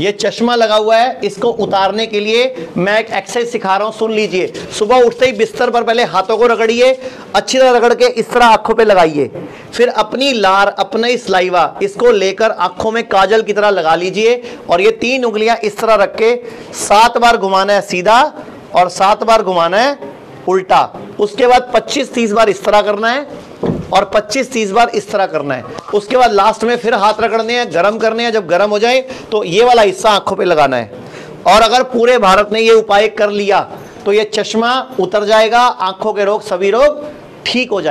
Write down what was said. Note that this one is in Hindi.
ये चश्मा लगा हुआ है, इसको उतारने के लिए मैं एक एक्सरसाइज सिखा रहा हूँ, सुन लीजिए। सुबह उठते ही बिस्तर पर पहले हाथों को रगड़िए, अच्छी तरह रगड़ के इस तरह आँखों पे लगाइए। फिर अपनी लार, अपना ही स्लाइवा इसको लेकर आँखों में काजल की तरह लगा लीजिए और ये तीन उंगलियाँ इस तरह रख के सात बार घुमाना है सीधा और सात बार घुमाना है उल्टा। उसके बाद 25-30 बार इस तरह करना है। और 25-30 बार इस तरह करना है। उसके बाद लास्ट में फिर हाथ रगड़ने हैं, गर्म करने हैं, जब गर्म हो जाए तो ये वाला हिस्सा आँखों पे लगाना है। और अगर पूरे भारत ने ये उपाय कर लिया तो ये चश्मा उतर जाएगा, आँखों के रोग, सभी रोग ठीक हो जाए